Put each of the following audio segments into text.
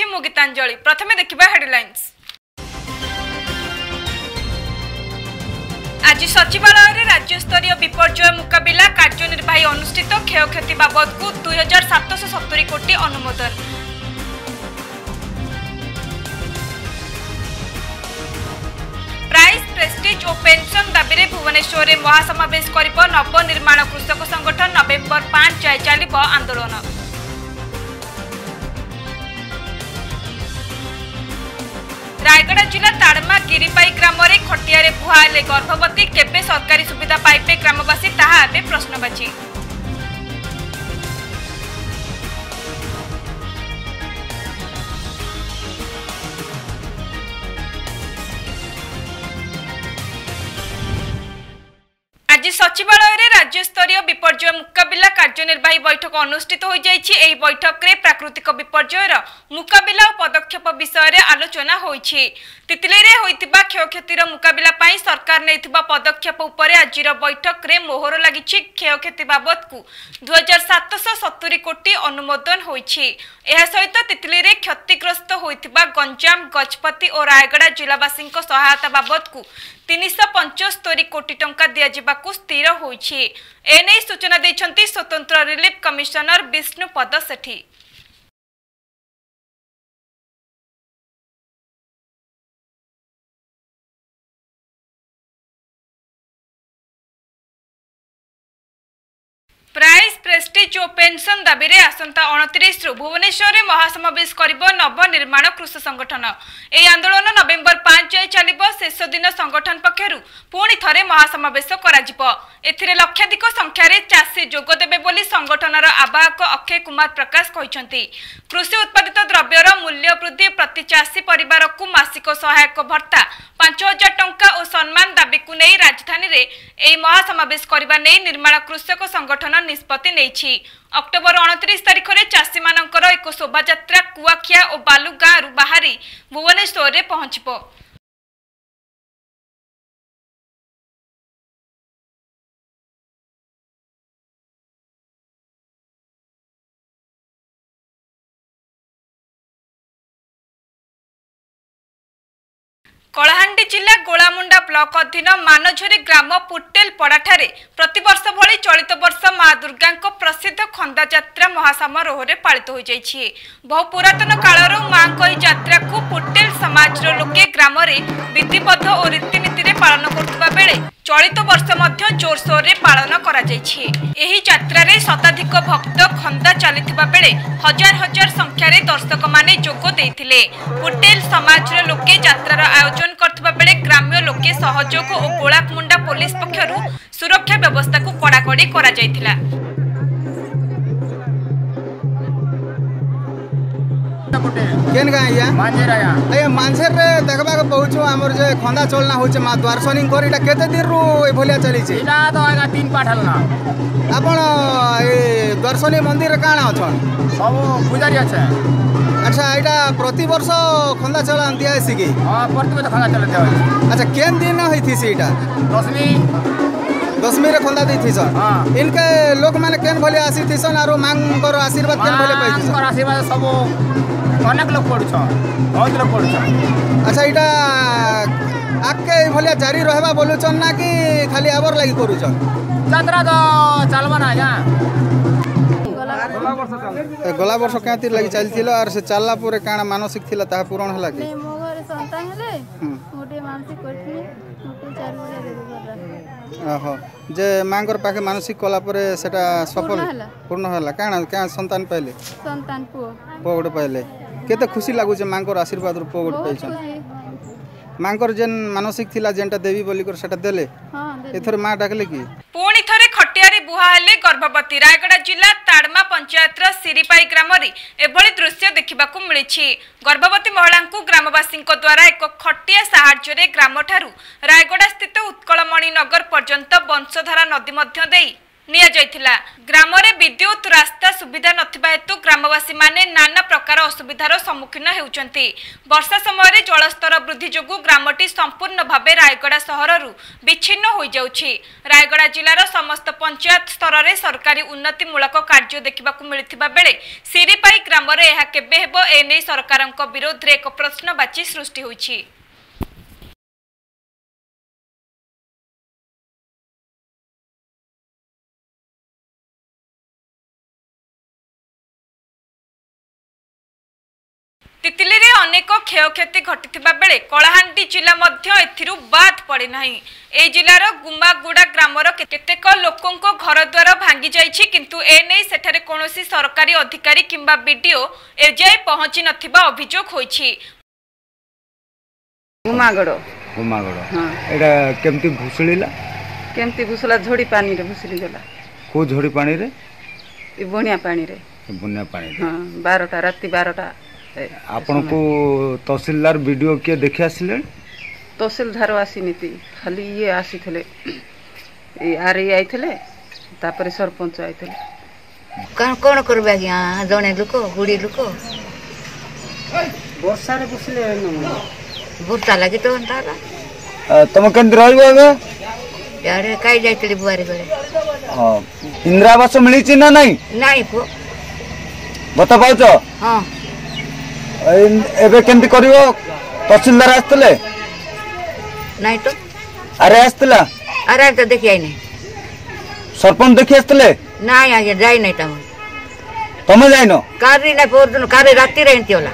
ଅଛି ମୁଁ ଗୀତାଞ୍ଜଳି ପ୍ରଥମେ ଦେଖିବା ହେଡ୍ଲାଇନ୍ସ ଆଜି ସଚିବାଳୟରେ ରାଜ୍ୟସ୍ତରୀୟ ବିପର୍ଯ୍ୟୟ ମୁକାବିଲା କାର୍ଯ୍ୟନିର୍ବାହୀ ଅନୁଷ୍ଠିତ କ୍ଷୟକ୍ଷତି ବାବଦକୁ ଦୁଇ ହଜାର ସାତଶହ ସତୁରି କୋଟି ଅନୁମୋଦନ ପ୍ରାଇସ୍ ପ୍ରେଷ୍ଟିଜ୍ ଓ ପେନ୍ସନ୍ ଦାବିରେ ଭୁବନେଶ୍ୱରରେ ମହାସମାବେଶ କରିବ ନବନିର୍ମାଣ କୃଷକ ସଂଗଠନ ନଭେମ୍ବର ପାଞ୍ଚ ଯାଏଁ ଚାଲିବ ଆନ୍ଦୋଳନ जिला ताड़मा गिरीपाई ग्राम खटिया भुआ गर्भवती केवे सरकारी सुविधा पाइबे ग्रामवासी ताहा प्रश्नवाची আজ সচিবালয়ের রাজ্যস্তরীয় বিপর্যয় মোকাবিলা কার্যনির্বাহী বৈঠক অনুষ্ঠিত হয়ে এই বৈঠকরে প্রাকৃতিক বিপর্যয়ের মোকাবিলা ও পদক্ষেপ বিষয়ে আলোচনা হয়েছে তিতলিরে হয়েছে ক্ষয়ক্ষতির মোকাবিলা পাই সরকার নেই পদক্ষেপ উপরে আজির বৈঠকরে মোহর লাগিছে ক্ষয়ক্ষতি বাবদকু দুই হাজার সাতশহ সতুরি কোটি অনুমোদন হয়েছে এসহিত তিতলিরে ক্ষতিগ্রস্ত হয়ে গঞ্জাম গজপতি ও রায়গড়া জেলাবাসী সহায়তা বাবদকু তিনশহ পঞ্চস্তরি কোটি টঙ্কা দিয়াযিবাকু স্থির হয়েছে এনে সূচনা দিয়েছেন স্বতন্ত্র রিলিফ কমিশনার বিষ্ণুপদ সেঠী ପକେଇଛୁ ଓ ପେନ୍ସନ୍ ଦାବିରେ ଆସନ୍ତା ଅଣତିରିଶରୁ ଭୁବନେଶ୍ୱରରେ ମହାସମାବେଶ କରିବ ନବନିର୍ମାଣ କୃଷି ସଂଗଠନ ଏହି ଆନ୍ଦୋଳନ ନଭେମ୍ବର ପାଞ୍ଚ ଯାଏଁ ଚାଲିବ ଶେଷ ଦିନ ସଂଗଠନ ପକ୍ଷରୁ ପୁଣି ଥରେ ମହାସମାବେଶ କରାଯିବ ଏଥିରେ ଲକ୍ଷାଧିକ ସଂଖ୍ୟାରେ ଚାଷୀ ଯୋଗଦେବେ ବୋଲି ସଂଗଠନର ଆବାହକ ଅକ୍ଷୟ କୁମାର ପ୍ରକାଶ କହିଛନ୍ତି କୃଷି ଉତ୍ପାଦିତ ଦ୍ରବ୍ୟର ମୂଲ୍ୟ ବୃଦ୍ଧି ପ୍ରତି ଚାଷୀ ପରିବାରକୁ ମାସିକ ସହାୟକ ଭତ୍ତା ପାଞ୍ଚ ହଜାର ଟଙ୍କା ଓ ସମ୍ମାନ ଦାବିକୁ ନେଇ ରାଜଧାନୀରେ ଏହି ମହାସମାବେଶ କରିବା ନେଇ ନିର୍ମାଣ କୃଷକ ସଂଗଠନ ନିଷ୍ପତ୍ତି ନେଇଛି ଚାଲିଛି ଅକ୍ଟୋବର ଅଣତିରିଶ ତାରିଖରେ ଚାଷୀମାନଙ୍କର ଏକ ଶୋଭାଯାତ୍ରା କୁଆଖିଆ ଓ ବାଲୁ ଗାଁରୁ ବାହାରି ଭୁବନେଶ୍ୱରରେ ପହଞ୍ଚିବ କଳାହାଣ୍ଡି ଜିଲ୍ଲା ଗୋଳାମୁଣ୍ଡା ବ୍ଲକ ଅଧୀନ ମାନଝରୀ ଗ୍ରାମ ପୁଟେଲପଡ଼ାଠାରେ ପ୍ରତିବର୍ଷ ଭଳି ଚଳିତ ବର୍ଷ ମା ଦୁର୍ଗାଙ୍କ ପ୍ରସିଦ୍ଧ ଖନ୍ଦାଯାତ୍ରା ମହାସମାରୋହରେ ପାଳିତ ହୋଇଯାଇଛି ବହୁ ପୁରାତନ କାଳରୁ ମାଙ୍କ ଏହି ଯାତ୍ରାକୁ ପୁଟେଲ ସମାଜର ଲୋକେ ଗ୍ରାମରେ ବିଧିବଦ୍ଧ ଓ ରୀତିନୀତିରେ ପାଳନ କରୁଥିବା ବେଳେ চলিত বর্ষ মধ্য জোরসোরে পালন যাই এই যাত্রার শতাধিক ভক্ত খন্দা চালি বেড়ে হাজার হাজার সংখ্যার দর্শক মানে যোগ দিয়ে হোটেল সমাজর লোকে যাত্রার আয়োজন করা বেড়ে গ্রাম্য লোকে সহযোগ ও গোলাপমুন্ডা পুলিশ পক্ষ সুরক্ষা ব্যবস্থা কড়াকড়ি করা যাই कुटे केन गाँ आज्ञा मांझेर आया आज्ञा मांझेर रे देखबाक पाउछु हमर जे खंदा चलना होचे मा द्वारसनी कर इटा केते देर रु ए भलिया चली छी इटा तो आगा तीन पाठ हलना आपण ए द्वारसनी मंदिर काण अछन सब पुजारी अछे আচ্ছা এটা প্রতি বর্ষ খন্দা চলা দিয়া হয়েছে কি প্রতি বছর খন্দা চলা দিয়া হয়েছে আচ্ছা কেন দিন হয়েছে এটা দশমী ଦଶମୀରେ ଖନ୍ଦା ଦେଇଥିସନ୍ ଇନ୍କେ ଲୋକମାନେ କେନ୍ ଭଲି ଆସିଥିସନ୍ ଆରୁ ମାଙ୍କର ଆଶୀର୍ବାଦ କେନ୍ ଭଲି ପାଇଥିସନ୍ ଆଶୀର୍ବାଦ ସବୁ ଅନେକ ଲୋକ ପଢ଼ୁଛନ୍ ବହୁତ ଲୋକ ପଢ଼ୁଛନ୍ ଆଚ୍ଛା ଏଇଟା ଆଗକେ ଏଇଭଳିଆ ଜାରି ରହିବା ବୋଲୁଛନ୍ ନା କି ଖାଲି ଆବର ଲାଗି କରୁଛନ୍ ଯାତ୍ରା ତ ଚାଲବା ନା ଆଜ୍ଞା ଗଲା ବର୍ଷ କେମିତି ଲାଗି ଚାଲିଥିଲା ଆର୍ ସେ ଚାଲିଲା ପରେ କାଣା ମାନସିକ ଥିଲା ତାହା ପୂରଣ ହେଲା କି ମୋ ଘରେ ସନ୍ତାନ ହେଲେ ଗୋଟିଏ ମାନସିକ କରିଥିଲି ଗୋଟିଏ ଚାରି ବଢ଼ିଆ ଦେବି ଓହୋ ଯେ ମାଆଙ୍କର ପାଖେ ମାନସିକ କଲା ପରେ ସେଟା ସଫଳ ପୂର୍ଣ୍ଣ ହେଲା କାଣା କାଁ ସନ୍ତାନ ପାଇଲେ ସନ୍ତାନ ପୁଅ ପୁଅ ଗୋଟେ ପାଇଲେ କେତେ ଖୁସି ଲାଗୁଛି ମାଆଙ୍କର ଆଶୀର୍ବାଦରୁ ପୁଅ ଗୋଟେ ପାଇଛନ୍ତି ମାଆଙ୍କର ଯେନ୍ ମାନସିକ ଥିଲା ଯେନ୍ଟା ଦେବି ବୋଲିକରି ସେଟା ଦେଲେ ଏଥର ମା ଡାକିଲେ କି ପୁଣି ବୁହା ହେଲେ ଗର୍ଭବତୀ ରାୟଗଡ଼ା ଜିଲ୍ଲା ତାଡ଼ମା ପଞ୍ଚାୟତର ସିରିପାଇ ଗ୍ରାମରେ ଏଭଳି ଦୃଶ୍ୟ ଦେଖିବାକୁ ମିଳିଛି ଗର୍ଭବତୀ ମହିଳାଙ୍କୁ ଗ୍ରାମବାସୀଙ୍କ ଦ୍ୱାରା ଏକ ଖଟିଆ ସାହାଯ୍ୟରେ ଗ୍ରାମଠାରୁ ରାୟଗଡ଼ାସ୍ଥିତ ଉତ୍କଳମଣି ନଗର ପର୍ଯ୍ୟନ୍ତ ବଂଶଧାରା ନଦୀ ମଧ୍ୟ ଦେଇ ନିଆଯାଇଥିଲା ଗ୍ରାମରେ ବିଦ୍ୟୁତ ରାସ୍ତା ସୁବିଧା ନଥିବା ହେତୁ ଗ୍ରାମବାସୀମାନେ ନାନା ପ୍ରକାର ଅସୁବିଧାର ସମ୍ମୁଖୀନ ହେଉଛନ୍ତି ବର୍ଷା ସମୟରେ ଜଳସ୍ତର ବୃଦ୍ଧି ଯୋଗୁଁ ଗ୍ରାମଟି ସମ୍ପୂର୍ଣ୍ଣ ଭାବେ ରାୟଗଡ଼ା ସହରରୁ ବିଚ୍ଛିନ୍ନ ହୋଇଯାଉଛି ରାୟଗଡ଼ା ଜିଲ୍ଲାର ସମସ୍ତ ପଞ୍ଚାୟତ ସ୍ତରରେ ସରକାରୀ ଉନ୍ନତିମୂଳକ କାର୍ଯ୍ୟ ଦେଖିବାକୁ ମିଳିଥିବା ବେଳେ ସିରିପାଇ ଗ୍ରାମରେ ଏହା କେବେ ହେବ ଏନେଇ ସରକାରଙ୍କ ବିରୋଧରେ ଏକ ପ୍ରଶ୍ନବାଚୀ ସୃଷ୍ଟି ହୋଇଛି ଅନେକ କ୍ଷୟକ୍ଷତି ଘଟିଥିବା ବେଳେ କଳାହାଣ୍ଡି ଜିଲ୍ଲା ମଧ୍ୟ ଏଥିରୁ ବାଦ ପଡ଼ି ନାହିଁ ଏହି ଜିଲ୍ଲାର ଗୁମାଗୁଡ଼ା ଗ୍ରାମର କେତେକ ଲୋକଙ୍କ ଘରଦ୍ୱାର ଭାଙ୍ଗି ଯାଇଛି କିନ୍ତୁ ଏ ନେଇ ସେଠାରେ କୌଣସି ସରକାରୀ ଅଧିକାରୀ କିମ୍ବା ବିଡିଓ ଏଯାଏ ପହଞ୍ଚି ନଥିବା ଅଭିଯୋଗ ହୋଇଛି କେମିତି ଭୁଷୁଳା ଝୋଡ଼ି ପାଣିରେ ଭୁସୁଳି ଗଲା କୋଉ ଝୋଡ଼ି ପାଣିରେ ବନ୍ୟା ପାଣିରେ ବନ୍ୟା ପାଣି ହଁ ବାରଟା ରାତି ବାରଟା ଆପଣଙ୍କୁ ତହସିଲଦାର ବି ଡି ଓ କିଏ ଦେଖି ଆସିଲେଣି ତହସିଲଦାର ଆସିନି ଖାଲି ଇଏ ଆସିଥିଲେ ଆର୍ ଇ ଆଇଥିଲେ ତାପରେ ସରପଞ୍ଚ ଆଇଥିଲେ କ'ଣ କ'ଣ କରିବେ ଆଜ୍ଞା ଜଣେ ଲୋକ ଗୋଡ଼ିଏ ଲୋକ ବର୍ଷାରେ ବସିଲେ ବର୍ଷା ଲାଗି ତ ଏନ୍ତା ହେଲା ତମେ କେମିତି ରହିବ ଏବେ ଇଆଡ଼େ କାଇ ଯାଇଥିଲି ବୁଆରୀ ବେଳେ ଇନ୍ଦିରାବାସ ମିଳିଛି ନା ନାଇଁ ନାଇଁ ପୁଅ ଭତ୍ତା ପାଉଛ ହଁ এবে কেমতি করিব তহসিলদার আসলে নাই তো আরে আসলা আরে তো দেখি আইনি সরপঞ্চ দেখি আসলে নাই আগে যাই নাই তো তুমি যাই যাইন কারি না পরদিন কারি রে এমতি হলা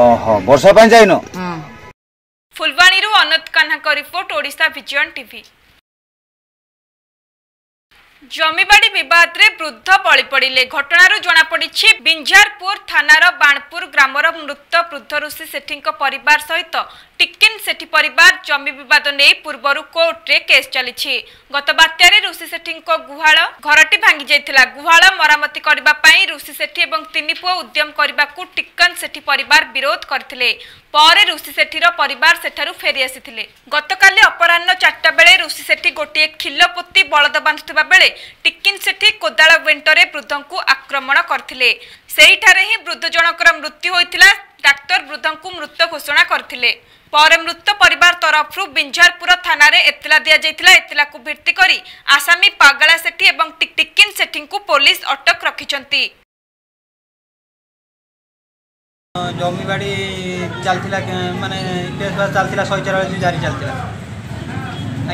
ওহ বর্ষা পাই যাই যাইন ফুলবাণীরু অনন্ত কো রিপোর্ট ওড়িশা ভিজন টিভি ଜମିବାଡ଼ି ବିବାଦରେ ବୃଦ୍ଧ ବଳି ପଡ଼ିଲେ ଘଟଣାରୁ ଜଣାପଡ଼ିଛି ବିଞ୍ଝାରପୁର ଥାନାର ବାଣପୁର ଗ୍ରାମର ମୃତ ବୃଦ୍ଧ ଋଷି ସେଠୀଙ୍କ ପରିବାର ସହିତ ଟିକିନ୍ ସେଠୀ ପରିବାର ଜମି ବିବାଦ ନେଇ ପୂର୍ବରୁ କୋର୍ଟରେ କେସ୍ ଚାଲିଛି ଗତ ବାତ୍ୟାରେ ଋଷି ସେଠୀଙ୍କ ଗୁହାଳ ଘରଟି ଭାଙ୍ଗି ଯାଇଥିଲା ଗୁହାଳ ମରାମତି କରିବା ପାଇଁ ଋଷି ସେଠୀ ଏବଂ ତିନି ପୁଅ ଉଦ୍ୟମ କରିବାକୁ ଟିକିନ୍ ସେଠୀ ପରିବାର ବିରୋଧ କରିଥିଲେ ପରେ ଋଷି ସେଠୀର ପରିବାର ସେଠାରୁ ଫେରି ଆସିଥିଲେ ଗତକାଲି ଅପରାହ୍ନ ଚାରିଟା ବେଳେ ଋଷି ସେଠୀ ଗୋଟିଏ ଖିଲ ବଳଦ ବାନ୍ଧୁଥିବା ବେଳେ ସମୟରେ ଟିକିନ୍ ସେଠି କୋଦାଳ ବେଣ୍ଟରେ ବୃଦ୍ଧଙ୍କୁ ଆକ୍ରମଣ କରିଥିଲେ ସେହିଠାରେ ହିଁ ବୃଦ୍ଧ ଜଣଙ୍କର ମୃତ୍ୟୁ ହୋଇଥିଲା ଡାକ୍ତର ବୃଦ୍ଧଙ୍କୁ ମୃତ ଘୋଷଣା କରିଥିଲେ ପରେ ମୃତ ପରିବାର ତରଫରୁ ବିଞ୍ଝାରପୁର ଥାନାରେ ଏତଲା ଦିଆଯାଇଥିଲା ଏତଲାକୁ ଭିତ୍ତି କରି ଆସାମୀ ପାଗଳା ସେଠି ଏବଂ ଟିକିନ୍ ସେଠିଙ୍କୁ ପୋଲିସ ଅଟକ ରଖିଛନ୍ତି জমিবাড়ি চালছিলা মানে কেস বাস চালছিলা শহে চার জারি চালছিলা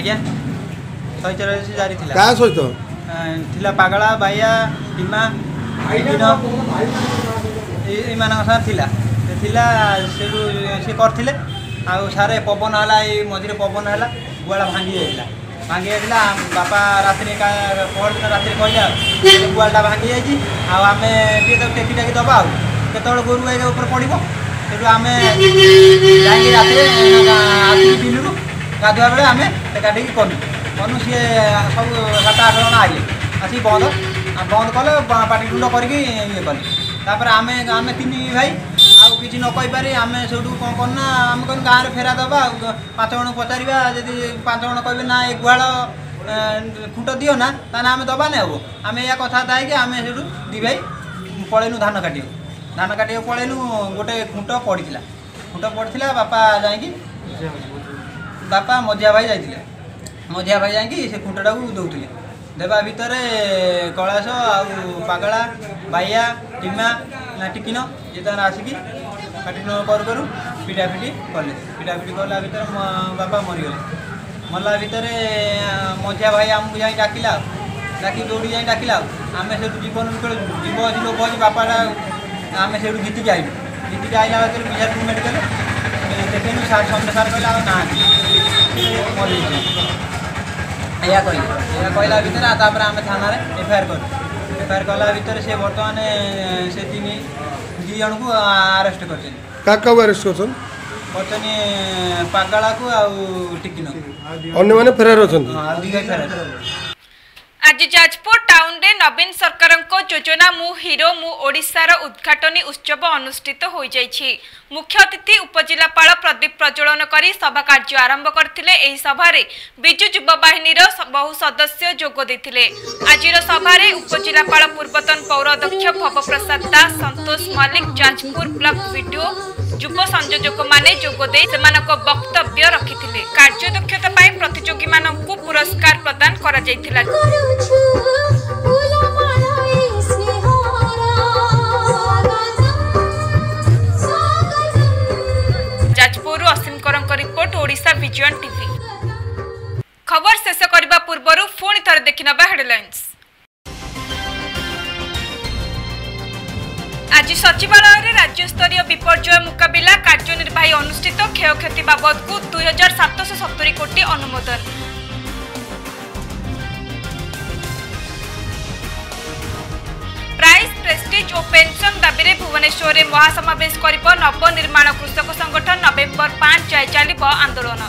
আজ্ঞা শহে চার জারি লা কাহা সহিত ଥିଲା ପାଗଳା ବାଇଆ ଟିମା ଦିନ ଏମାନଙ୍କ ସାଙ୍ଗରେ ଥିଲା ଥିଲା ସେଠୁ ସିଏ କରିଥିଲେ ଆଉ ସାରେ ପବନ ହେଲା ଏଇ ମଝିରେ ପବନ ହେଲା ଗୁହାଳ ଭାଙ୍ଗି ଯାଇଥିଲା ଭାଙ୍ଗି ଯାଇଥିଲା ବାପା ରାତିରେ ପହରଦିନ ରାତିରେ କହିଲେ ଆଉ ଗୁହାଳଟା ଭାଙ୍ଗି ଯାଇଛି ଆଉ ଆମେ ଟିକେ ତାକୁ ଟେକି ଟାକି ଦେବା ଆଉ କେତେବେଳେ ଗୋରୁ ଗାଈ ଉପରେ ପଡ଼ିବ ସେଠୁ ଆମେ ଯାଇକି ରାତିରେ ଆସିଲୁ ବିଲରୁ ଗାଧୁଆ ବେଳେ ଆମେ ଟେକାଟେକି କଲୁ ସିଏ ସବୁ ସାତ ଆଠ ଜଣ ଆଇଲେ ଆସିକି ବନ୍ଦ ବନ୍ଦ କଲେ ପାଟିତୁଣ୍ଡ କରିକି ଇଏ କଲେ ତାପରେ ଆମେ ଆମେ ତିନି ଭାଇ ଆଉ କିଛି ନ କହିପାରି ଆମେ ସେଇଠୁ କ'ଣ କରୁନା ଆମେ କହିଲୁ ଗାଁରେ ଫେରା ଦେବା ଆଉ ପାଞ୍ଚ ଜଣଙ୍କୁ ପଚାରିବା ଯଦି ପାଞ୍ଚ ଜଣ କହିବେ ନା ଏ ଗୁହାଳ ଖୁଣ୍ଟ ଦିଅ ନା ତାହେଲେ ଆମେ ଦେବା ଦେବାନି ହେବ ଆମେ ଏହା କଥାବାର୍ତ୍ତା ହେଇକି ଆମେ ସେଇଠୁ ଦୁଇ ଭାଇ ପଳେଇନୁ ଧାନ କାଟିବୁ ଧାନ କାଟିବାକୁ ପଳେଇନୁ ଗୋଟେ ଖୁଣ୍ଟ ପଡ଼ିଥିଲା ଖୁଣ୍ଟ ପଡ଼ିଥିଲା ବାପା ଯାଇକି ବାପା ମଝିଆ ଭାଇ ଯାଇଥିଲେ ମଝିଆ ଭାଇ ଯାଇକି ସେ ଖୁଣ୍ଟଟାକୁ ଦେଉଥିଲେ ଦେବା ଭିତରେ କୈଳାସ ଆଉ ପାଗଳା ବାଇଆ ଟିମା ନା ଟିକିନ ଇଏ ତାଙ୍କର ଆସିକି ପାଟିନ କରୁ କରୁ ପିଟାପିଟି କଲେ ପିଟାପିଟି କଲା ଭିତରେ ବାପା ମରିଗଲେ ମଲା ଭିତରେ ମଝିଆ ଭାଇ ଆମକୁ ଯାଇ ଡାକିଲା ଡାକି ଦୌଡ଼ି ଯାଇ ଡାକିଲା ଆମେ ସେଠୁ ଜୀବନ ଖେଳୁଛୁ ଜୀବ ଅଛି ଲୋକ ଅଛି ବାପାଟା ଆମେ ସେଠୁ ଜିତିକି ଆଇଲୁ ଜିତିକି ଆଇଲା ଭିତରେ ବିଜାରପୁର ମେଡ଼ିକାଲ ଦେଖିଲୁ ସାର୍ ସନ୍ଧ୍ୟା ସାର୍ କହିଲେ ଆଉ ନାହାନ୍ତି ମରିଯାଇଛି ইয়া কইলে ইয়া কইলা ভিতরে তারপরে আমি থানারে এফআইআর করি এফআইআর কলা ভিতরে সে বর্তমানে সে তিনি দুই জনকু আরেস্ট করছেন কাকাও আরেস্ট করছেন করছেন ବର୍ତ୍ତମାନ ପାଗଳାକୁ ଆଉ ଟିକିନ ଅନ୍ୟମାନେ ଫେରାର ଅଛନ୍ତି आज जाजपुर टाउन रे नवीन सरकारको योजना मु हिरो मु ओडिसा मुडार उद्घाटनी उत्सव अनुष्ठित जाई हुन्छ मुख्य अतिथि उपजिल्लापा प्रदीप प्रज्वलन गरि सभा कर्ज्य आरम्भ गरिजु जुव बाहिनी र बहु सदस्य जोगो जोदिले आज सभार उपजिल्लापा पूर्वतन अध्यक्ष भव प्रसाद दास संतोष मल्लिक जाजपुर संयोजक माने ब्लक पिडिओ जुव वक्तव्य जक्तव्य कार्यदक्षता पाई प्रतियोगी म पुरस्कार प्रदान करा गरि ଭିଜନ୍ ଟିଭି ଖବର ଶେଷ କରିବା ପୂର୍ବରୁ ପୁଣି ଥରେ ଦେଖିନେବା ହେଡ୍ଲାଇନ୍ସ ଆଜି ସଚିବାଳୟରେ ରାଜ୍ୟସ୍ତରୀୟ ବିପର୍ଯ୍ୟୟ ମୁକାବିଲା କାର୍ଯ୍ୟନିର୍ବାହୀ ଅନୁଷ୍ଠିତ କ୍ଷୟକ୍ଷତି ବାବଦକୁ ଦୁଇ ହଜାର ସାତଶହ ସତୁରି କୋଟି ଅନୁମୋଦନ जो सन दाबीले भुवनेश्वरे महासमावेश नवनिर्माण कृषक संगठन नवेम्बर पाँच जाए चलि आन्दोलन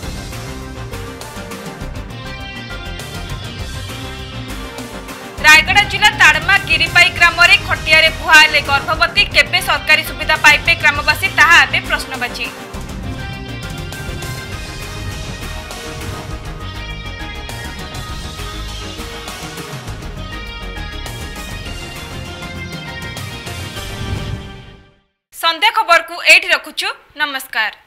रायगडा जिल्ला ताडमा गिरीपाई ग्राम खटि फुहाले गर्भवती के सरकारी सुविधा पाबे ग्रामवासी ता प्रश्नची ସନ୍ଧ୍ୟା ଖବରକୁ ଏଇଠି ରଖୁଛୁ ନମସ୍କାର